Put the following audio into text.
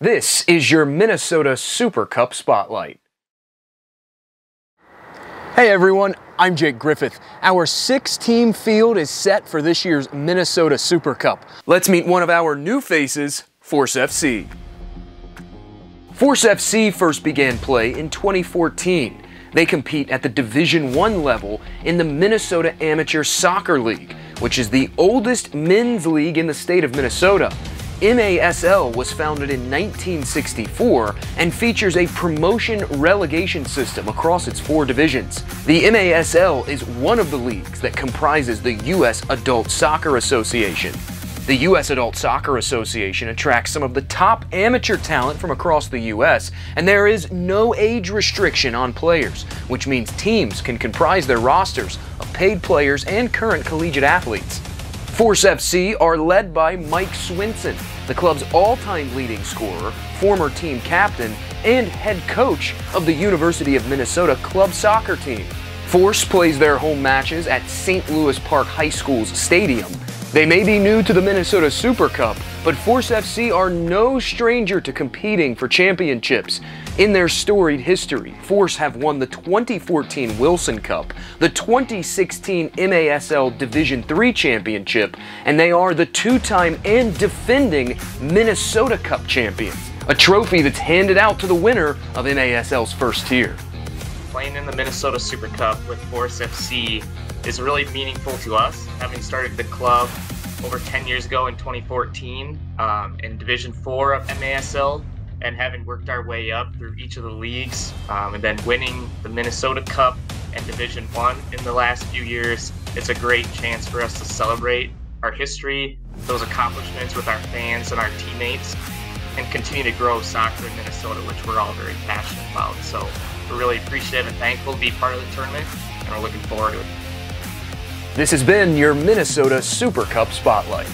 This is your Minnesota Super Cup Spotlight. Hey everyone, I'm Jake Griffith. Our six team field is set for this year's Minnesota Super Cup. Let's meet one of our new faces, Force FC. Force FC first began play in 2014. They compete at the Division 1 level in the Minnesota Amateur Soccer League, which is the oldest men's league in the state of Minnesota. MASL was founded in 1964 and features a promotion relegation system across its four divisions. The MASL is one of the leagues that comprises the U.S. Adult Soccer Association. The U.S. Adult Soccer Association attracts some of the top amateur talent from across the U.S., and there is no age restriction on players, which means teams can comprise their rosters of paid players and current collegiate athletes. Force FC are led by Mike Swinson, the club's all time leading scorer, former team captain, and head coach of the University of Minnesota club soccer team. Force plays their home matches at St. Louis Park High School's stadium. They may be new to the Minnesota Super Cup, but Force FC are no stranger to competing for championships. In their storied history, Force have won the 2014 Wilson Cup, the 2016 MASL Division III Championship, and they are the two-time and defending Minnesota Cup champions, a trophy that's handed out to the winner of MASL's first tier. Playing in the Minnesota Super Cup with Force FC is really meaningful to us, having started the club over 10 years ago in 2014 um, in Division 4 of MASL and having worked our way up through each of the leagues um, and then winning the Minnesota Cup and Division 1 in the last few years, it's a great chance for us to celebrate our history, those accomplishments with our fans and our teammates, and continue to grow soccer in Minnesota, which we're all very passionate about. So we're really appreciative and thankful to be part of the tournament, and we're looking forward to it. This has been your Minnesota Super Cup Spotlight.